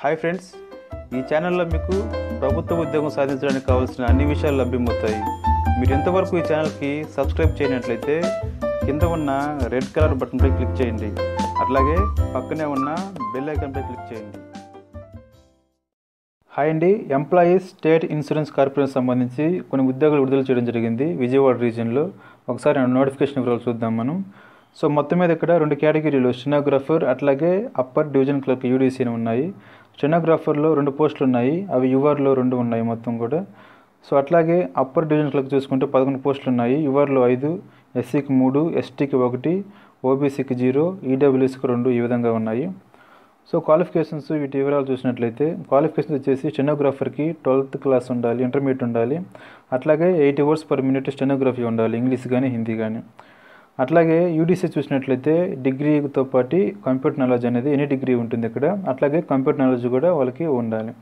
Hi friends ఈ ఛానల్లో మీకు ప్రభుత్వ ఉద్యోగం సాధించడానికి కావాల్సిన అన్ని విషయాలు లభ్యమవుతాయి. మీరు ఎంతవరకు ఈ ఛానల్కి సబ్స్క్రైబ్ చేయనట్లయితే కింద ఉన్న రెడ్ కలర్ బటన్పై క్లిక్ చేయండి. అట్లాగే పక్కనే ఉన్న బెల్ ఐకాన్పై క్లిక్ చేయండి. హాయ్ అండి ఎంప్లాయీస్ స్టేట్ ఇన్సూరెన్స్ కార్పొరేషన్ సంబంధించి కొన్ని ఉద్యోగాలు విడుదల చేయడం జరిగింది విజయవాడ రీజియన్లో. ఒకసారి నోటిఫికేషన్ వివరాలు చూద్దాం మనం. సో మొత్తం మీద ఇక్కడ రెండు కేటగిరీలు స్టెనోగ్రాఫర్ అట్లాగే అప్పర్ డివిజన్ క్లర్క్ యూడీసీని ఉన్నాయి. స్టెనోగ్రాఫర్లో రెండు పోస్టులు ఉన్నాయి. అవి యువర్లో రెండు ఉన్నాయి మొత్తం కూడా. సో అట్లాగే అప్పర్ డివిజన్స్లోకి చూసుకుంటే పదకొండు పోస్టులు ఉన్నాయి. యువర్లో ఐదు ఎస్సీకి మూడు ఎస్టీకి ఒకటి ఓబీసీకి జీరో ఈడబ్ల్యూసీకి రెండు ఈ విధంగా ఉన్నాయి. సో క్వాలిఫికేషన్స్ వీటి వివరాలు చూసినట్లయితే క్వాలిఫికేషన్స్ వచ్చేసి స్టెనోగ్రాఫర్కి ట్వెల్త్ క్లాస్ ఉండాలి ఇంటర్మీడియట్ ఉండాలి. అట్లాగే eighty hours per minute stenography ఉండాలి ఇంగ్లీష్ కానీ హిందీ కానీ అట్లాగే యూడీసీ చూసినట్లయితే డిగ్రీతో పాటు కంప్యూటర్ నాలెడ్జ్ అనేది ఎనీ డిగ్రీ ఉంటుంది ఇక్కడ. అట్లాగే కంప్యూటర్ నాలెడ్జ్ కూడా వాళ్ళకి ఉండాలి.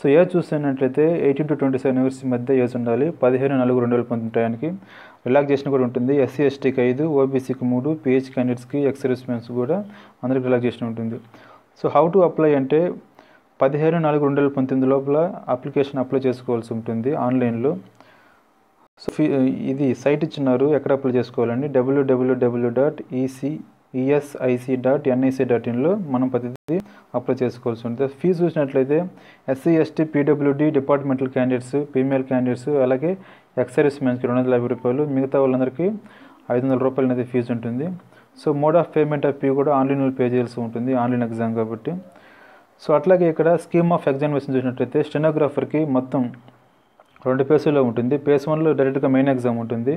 సో ఏజ్ చూసినట్లయితే eighteen to twenty seven years మధ్య ఏజ్ ఉండాలి. పదిహేను నాలుగు రెండు వేల పంతొమ్మిది టయానికి రిలాక్సేషన్ కూడా ఉంటుంది. ఎస్సీ ఎస్టీకి ఐదు ఓబీసీకి మూడు పిహెచ్ క్యాండిడేట్స్కి ఎక్స్ సర్వీస్మెన్స్ కూడా అందరికి రిలాక్సేషన్ ఉంటుంది. సో హౌ టు అప్లై అంటే పదిహేను నాలుగు రెండు వేల పంతొమ్మిది లోపల అప్లికేషన్ అప్లై చేసుకోవాల్సి ఉంటుంది ఆన్లైన్లో. సో ఫీ uh, ఇది సైట్ ఇచ్చినారు ఎక్కడ అప్లై చేసుకోవాలండి? WWW dot EC ESIC dot NIC dot ఇన్లో మనం ప్రతిదీ అప్లై చేసుకోవాల్సి ఉంటుంది. ఫీజు చూసినట్లయితే SC ST PWD departmental candidates female candidates అలాగే ఎక్సర్వీస్ మ్యాన్స్కి రెండు వందల యాభై రూపాయలు మిగతా వాళ్ళందరికీ ఐదు వందల రూపాయలు అనేది ఫీజు ఉంటుంది. So mode of payment of fee కూడా ఆన్లైన్లో పే చేయాల్సి ఉంటుంది ఆన్లైన్ ఎగ్జామ్ కాబట్టి. సో అట్లాగే ఇక్కడ స్కీమ్ ఆఫ్ ఎగ్జామినేషన్ చూసినట్లయితే స్టెనోగ్రాఫర్కి మొత్తం రెండు పేసుల్లో ఉంటుంది. పేస్ వన్లో డైరెక్ట్గా మెయిన్ ఎగ్జామ్ ఉంటుంది.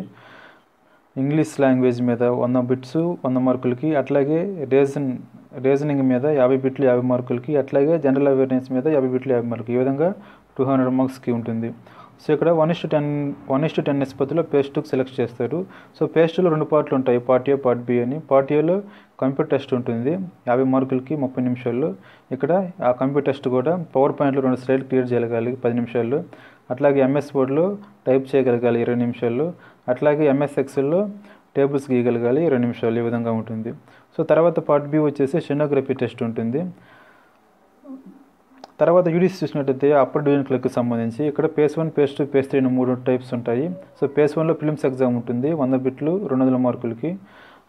ఇంగ్లీష్ లాంగ్వేజ్ మీద వంద బిట్స్ వంద మార్కులకి అట్లాగే రీజన్ రీజనింగ్ మీద యాభై బిట్లు యాభై మార్కులకి అట్లాగే జనరల్ అవేర్నెస్ మీద యాభై బిట్లు యాభై మార్కులు ఈ విధంగా టూ హండ్రెడ్ మార్క్స్కి ఉంటుంది. సో ఇక్కడ one is to ten one is to ten నిష్పత్తిలో పేస్టుకు సెలెక్ట్ చేస్తారు. సో పేస్ట్లో రెండు పార్ట్లు ఉంటాయి. పార్ట్ ఏ పార్ట్ బి అని. పార్ట్ ఏలో కంప్యూటర్ టెస్ట్ ఉంటుంది. యాభై మార్కులకి ముప్పై నిమిషాల్లో. ఇక్కడ ఆ కంప్యూటర్ టెస్ట్ కూడా పవర్ పాయింట్లో రెండు స్లైడ్ క్లియర్ చేయగలిగి పది నిమిషాల్లో. అట్లాగే ఎంఎస్ వర్డ్లో టైప్ చేయగలగాలి ఇరవై నిమిషాల్లో. అట్లాగే ఎంఎస్ ఎక్సెల్లో టేబుల్స్ గీయగలగాలి ఇరవై నిమిషాలు ఈ విధంగా ఉంటుంది. సో తర్వాత పార్ట్ బి వచ్చేసి షెనోగ్రఫీ టెస్ట్ ఉంటుంది. తర్వాత యూడీసీ చూసినట్టయితే అప్పర్ డివిజన్ క్లర్క్కి సంబంధించి ఇక్కడ phase one phase two phase three అని మూడు టైప్స్ ఉంటాయి. సో పేస్ వన్లో ఫిలిమ్స్ ఎగ్జామ్ ఉంటుంది. వంద బిట్లు రెండు వందల మార్కులకి.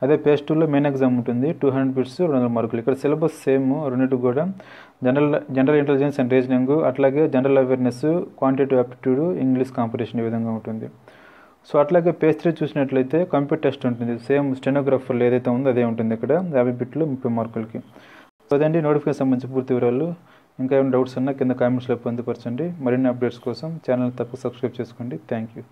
అదే పేస్ టూలో మెయిన్ ఎగ్జామ్ ఉంటుంది. టూ హండ్రెడ్ బిట్స్ రెండు వందల మార్కులు. ఇక్కడ సిలబస్ సేమ్ రెండింటికి కూడా general general intelligence and reasoning అట్లాగే general awareness quantitative aptitude English competition ఈ విధంగా ఉంటుంది. సో అట్లాగే పేస్ త్రీ చూసినట్లయితే కంప్యూటర్ టెస్ట్ ఉంటుంది. సేమ్ స్టెనోగ్రాఫర్లు ఏదైతే ఉందో అదే ఉంటుంది ఇక్కడ. యాభై బిట్లు ముప్పై మార్కులకి. సో అదండి నోటిఫికేషన్ సంబంధించి పూర్తి వివరాలు. ఇంకా ఏమైనా డౌట్స్ ఉన్నా కింద కామెంట్స్లో పొందుపరచండి. మరిన్ని అప్డేట్స్ కోసం ఛానల్ తప్పక సబ్స్క్రైబ్ చేసుకోండి. Thank you